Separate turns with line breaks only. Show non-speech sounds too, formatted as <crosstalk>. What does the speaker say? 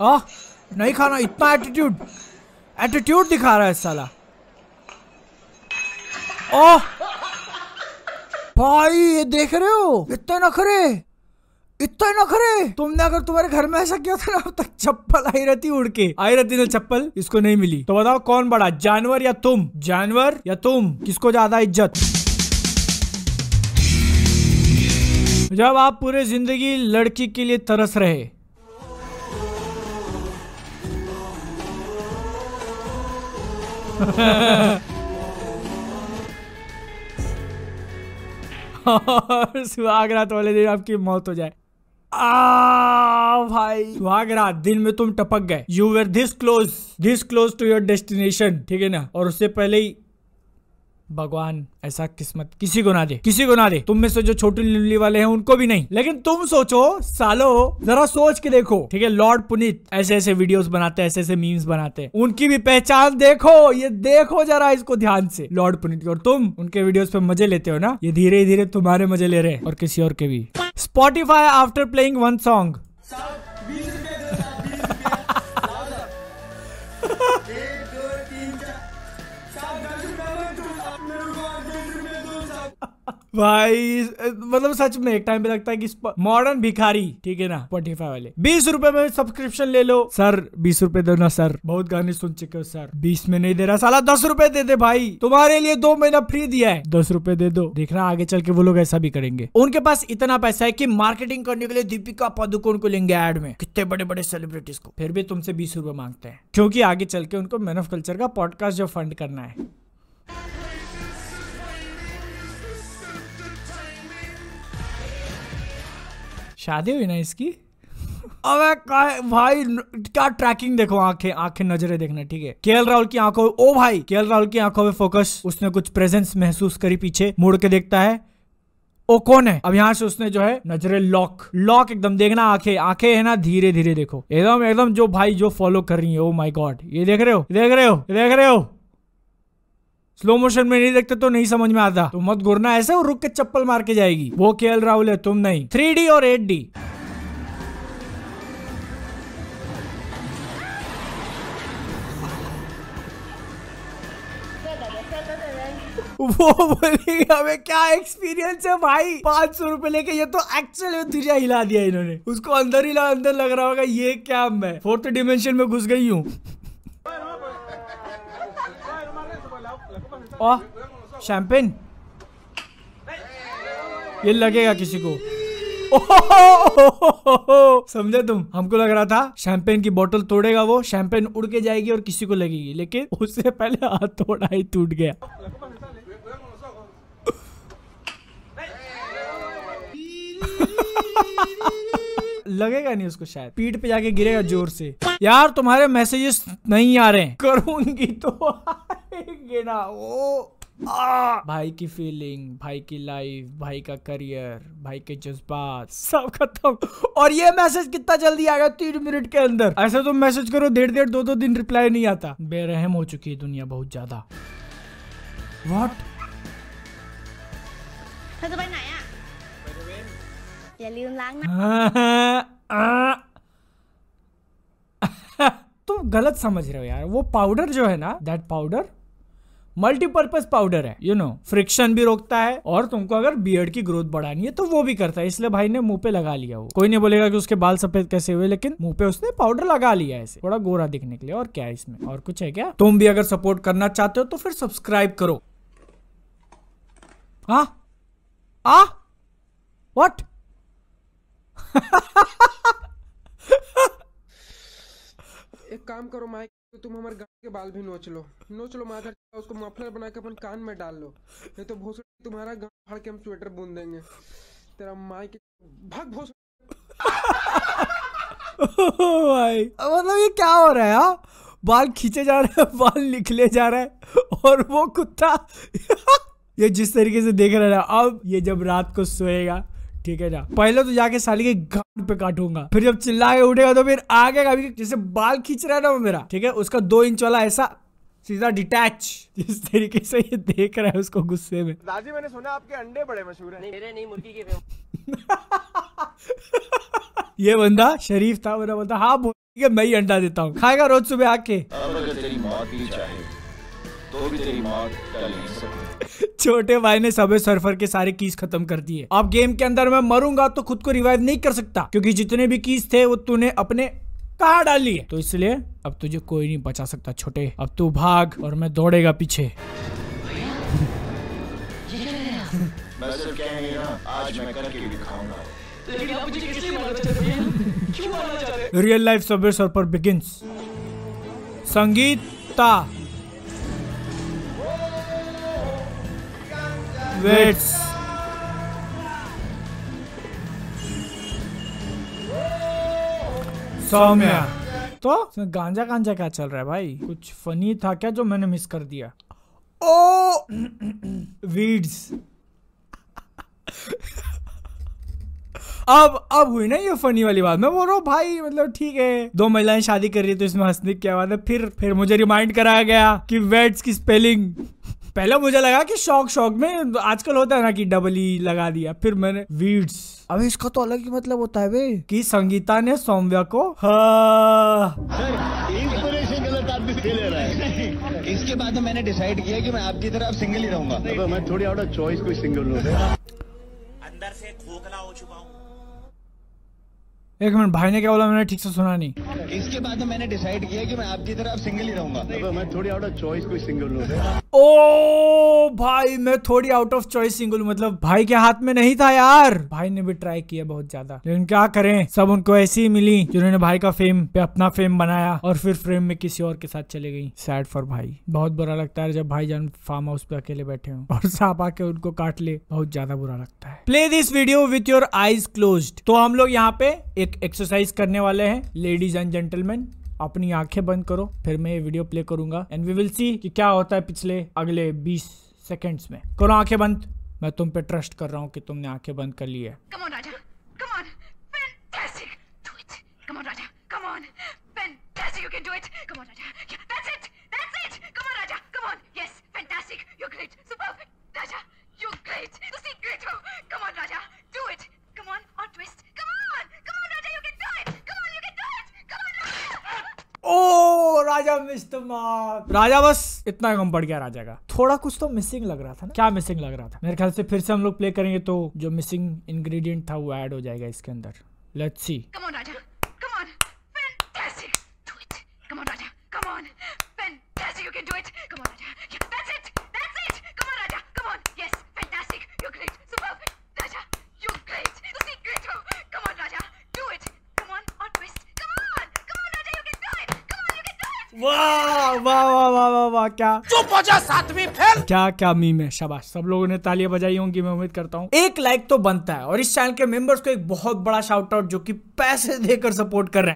आ नहीं खाना, इतना एटीट्यूड एटीट्यूड दिखा रहा है साला। ओ भाई, ये देख रहे हो? इतने नखरे, इतना नखरे। तुमने अगर तुम्हारे घर में ऐसा किया था ना, अब तक चप्पल आई रहती उड़ के। आई रहती ना चप्पल, इसको नहीं मिली। तो बताओ कौन बड़ा, जानवर या तुम? जानवर या तुम? किसको ज़्यादा इज़्ज़त? जब आप पूरे ज़िंदगी लड़की के लिए तरस रहे और सुहाग रात वाले दिन आपकी मौत हो जाए। आ भाई। सुहाग रात दिन में तुम टपक गए। You were this close this close to your destination ठीक है ना? और उससे पहले ही भगवान, ऐसा किस्मत किसी को ना दे, किसी को ना दे। तुम में से जो छोटी लिल्ली वाले हैं, उनको भी नहीं। लेकिन तुम सोचो, सालो, जरा सोच के देखो। ठीक है, लॉर्ड पुनीत ऐसे ऐसे वीडियोस बनाते हैं ऐसे ऐसे मीम्स बनाते। हैं उनकी भी पहचान देखो, ये देखो जरा इसको ध्यान से। लॉर्ड पुनीत और तुम, उनके वीडियोस पे मज़े लेते हो ना? ये धीरे धीरे तुम्हारे मज़े ले रहे और किसी और के भी। Spotify after playing one song भाई मतलब सच में, एक टाइम पे लगता है कि मॉडर्न भिखारी, ठीक है ना स्पॉटिफाई वाले। बीस रूपए में सब्सक्रिप्शन ले लो। सर, बीस रुपए दो ना, सर। बहुत गाने सुन चुके हो, सर। बीस में नहीं दे रहा। साला दस रुपए दे दे भाई। तुम्हारे लिए दो महीना फ्री दिया है। दस रुपए दे दो। देखना, आगे चल के वो लोग ऐसा भी करेंगे। उनके पास इतना पैसा है की मार्केटिंग करने के लिए दीपिका पादुकोण को लेंगे एड में। कितने बड़े बड़े सेलिब्रिटीज को। फिर भी तुमसे बीस रुपए मांगते हैं। क्योंकि आगे चल के उनको मैन ऑफ़ कल्चर का पॉडकास्ट जो फंड करना है। शादी हुई ना इसकी? अबे भाई, क्या ट्रैकिंग देखो, आँखें आँखें नजरे देखना, ठीक है? केएल राहुल की आँखों, ओ भाई, केएल राहुल की आँखों में फोकस उसने कुछ प्रेजेंस महसूस करी पीछे, मुड़ के देखता है। ओ, कौन है? अब यहाँ से उसने जो है, नजरे लॉक लॉक एकदम, देखना आँखें आँखें है ना धीरे धीरे देखो। एकदम एकदम जो भाई जो फॉलो कर रही है ओ माय गॉड ये देख रहे हो, देख रहे हो, देख रहे हो। स्लो मोशन में नहीं देखते तो नहीं समझ में आता। तो मत घुरना, ऐसे और रुक के चप्पल मार के जाएगी। वो केएल राहुल है, तुम नहीं। थ्री और एट वो बोली, हमें क्या एक्सपीरियंस है भाई? पाँच सौ रुपए लेके ये तो एक्चुअल में तुझे हिला दिया इन्होंने। उसको अंदर ही अंदर लग रहा होगा, ये क्या मैं? फोर्थ डिमेंशन में घुस गई हूँ। शैंपेन ये लगेगा किसी को। समझे तुम? हमको लग रहा था शैंपेन की बोतल तोड़ेगा वो शैंपेन उड़ के जाएगी और किसी को लगेगी, लेकिन उससे पहले हाथ थोड़ा ही टूट गया। लगेगा नहीं उसको शायद। पीठ पे जाके गिरेगा ज़ोर से। यार, तुम्हारे मैसेजेस नहीं आ रहे करूँगी तो। ये ना ओ आ! भाई की फीलिंग भाई की लाइफ भाई का करियर भाई के जज्बात सब खत्म। और ये मैसेज कितना जल्दी आ गया तीन मिनट के अंदर? ऐसे तो मैसेज करो डेढ़ डेढ़ दो दो दिन रिप्लाई नहीं आता। बेरहम हो चुकी है दुनिया बहुत ज़्यादा।
वॉट <laughs>
तुम गलत समझ रहे हो यार वो पाउडर जो है ना दैट पाउडर मल्टीपर्पज पाउडर है यू नो फ्रिक्शन भी रोकता है और तुमको अगर बियर्ड की ग्रोथ बढ़ानी है तो वो भी करता है, इसलिए भाई ने मुँह पे लगा लिया वो। कोई नहीं बोलेगा कि उसके बाल सफ़ेद कैसे हुए, लेकिन मुँह पे उसने पाउडर लगा लिया है ऐसे थोड़ा गोरा दिखने के लिए, और क्या है इसमें? और कुछ है क्या? तुम भी अगर सपोर्ट करना चाहते हो तो फिर सब्सक्राइब करो। हाँ? आ व्हाट <laughs>
एक काम करो, माइक तो तुम हमारे गाल के बाल भी नोच लो। नोच लो माधर, उसको मफलर बना के अपन कान में डाल लो। नहीं तो भोसड़ी तुम्हारा गाल फाड़ के हम स्वेटर बुन देंगे। तेरा माइक भाग भोसड़ी। <laughs>
भाई। मतलब ये क्या हो रहा है हाँ? बाल खींचे जा रहे हैं, बाल निकले जा रहा है, और वो कुत्ता <laughs> ये जिस तरीके से देख रहा है, अब ये जब रात को सोएगा ठीक है ना पहले तो जाके साली के गांड पे काटूँगा। फिर जब चिल्ला के उठेगा तो फिर आगे का भी जैसे बाल खींच रहा है ना वो मेरा ठीक है? उसका दो इंच वाला ऐसा सीधा डिटैच जिस तरीके से ये देख रहा है उसको गुस्से में।
दादी मैंने सुना आपके अंडे बड़े मशहूर हैं।
नहीं मेरे नहीं मुर्गी के <laughs>
ये बंदा शरीफ था मेरा बोलता हाँ बोल ठीक है मैं ही अंडा देता हूँ। खाएगा रोज सुबह आके?
अब अगर तेरी मौत भी चाहे तो भी तेरी मौत टल नहीं सकती।
छोटे भाई ने सबे सर्फर के सारे कीज खत्म कर दिए। अब गेम के अंदर मैं मरूँगा तो खुद को रिवाइव नहीं कर सकता क्योंकि जितने भी कीज थे वो तूने अपने कहा डाली है तो इसलिए अब तुझे कोई नहीं बचा सकता छोटे। अब तू भाग और मैं दौड़ेगा पीछे। <laughs>
मैं सिर्फ़ कहेंगे ना आज मैं करके भी दिखाऊँगा
real life subway surfer begins Sangeeta. Waits Saumya. तो गांजा गांजा क्या चल रहा है भाई? कुछ फनी था क्या जो मैंने मिस कर दिया? ओ! वीड्स अब अब हुई ना ये फनी वाली बात? मैं बोल रहा हूँ भाई मतलब ठीक है। दो महिलाएँ शादी कर रही है तो इसमें हंसने की क्या बात है? फिर फिर मुझे रिमाइंड कराया गया कि वेट्स की स्पेलिंग पहले मुझे लगा कि शौक शौक में आजकल होता है ना कि डबल ई लगा दिया। फिर मैंने वीड्स अबे इसका तो अलग ही मतलब होता है बे। कि संगीता ने सौम्या को हाँ।
इंस्पिरेशन गलत आदमी से ले रहा है इसके बाद मैंने डिसाइड किया कि मैं आपकी तरह अब सिंगल ही रहूँगा। मैं थोड़ी आउट ऑफ़ चॉइस कोई सिंगल हूँ।
अंदर से खोखला हो चुका हूँ।
एक मिनट भाई ने क्या बोला? मैंने ठीक से सुना नहीं।
इसके बाद मैंने डिसाइड किया कि मैं आपकी तरह अब सिंगल ही रहूँगा। मैं थोड़ी आउट ऑफ़ चॉइस कोई सिंगल
ओ भाई मैं थोड़ी आउट ऑफ़ चॉइस सिंगल मतलब भाई के हाथ में नहीं था यार। भाई ने भी ट्राई किया बहुत ज़्यादा। लेकिन क्या करें? सब उनको ऐसी ही मिली जिन्होंने भाई का फेम पे अपना फेम बनाया और फिर फ्रेम में किसी और के साथ चले गई। सैड फॉर भाई। बहुत बुरा लगता है जब भाई जान फार्म हाउस पे अकेले बैठे हो। और सांप आके उनको काट ले। बहुत ज़्यादा बुरा लगता है। Play this video with your eyes close तो हम लोग यहाँ पे एक एक्सरसाइज करने वाले हैं। लेडीज़ एंड जेंटलमैन अपनी आँखें बंद करो, फिर मैं ये वीडियो प्ले करूँगा। एंड वी विल सी कि क्या होता है पिछले अगले 20 सेकंड्स में। करो आँखें बंद। मैं तुम पे ट्रस्ट कर रहा हूँ कि तुमने आँखें बंद कर ली है। राजा, मिस्टर राजा बस, इतना कम पड़ गया राजा का। थोड़ा कुछ तो मिसिंग लग रहा था ना? क्या मिसिंग लग रहा था? मेरे ख्याल से फिर से हम लोग प्ले करेंगे तो जो मिसिंग इंग्रेडिएंट था वो ऐड हो जाएगा इसके अंदर। लेट्स सी वाह वाह वाह वाह वाह वाह क्या? चुप हो जा सातवीं फेल। क्या क्या मीम है? शाबाश। सब लोगों ने तालियाँ बजाई होंगी मैं उम्मीद करता हूँ। एक लाइक तो बनता है और इस चैनल के मेंबर्स को एक बहुत बड़ा शाउट आउट जो कि पैसे देकर सपोर्ट कर रहे हैं।